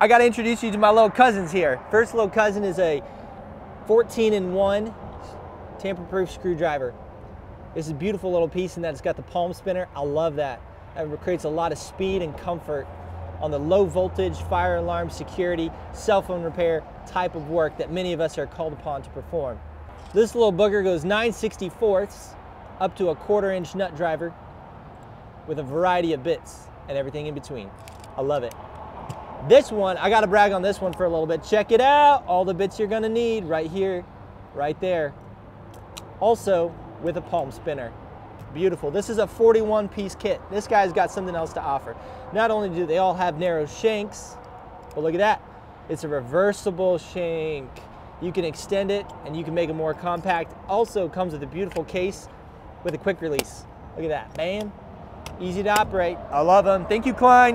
I gotta introduce you to my little cousins here. First little cousin is a 14 in one tamper-proof screwdriver. This is a beautiful little piece and that it's got the palm spinner. I love that. That creates a lot of speed and comfort on the low voltage, fire alarm, security, cell phone repair type of work that many of us are called upon to perform. This little booger goes 9 64ths up to a quarter inch nut driver with a variety of bits and everything in between. I love it. This one, I gotta brag on this one for a little bit. Check it out, all the bits you're gonna need right here, right there. Also with a palm spinner. Beautiful. This is a 41 piece kit. This guy's got something else to offer. Not only do they all have narrow shanks, but look at that. It's a reversible shank. You can extend it and you can make it more compact. Also comes with a beautiful case with a quick release. Look at that, bam. Easy to operate. I love them. Thank you, Klein.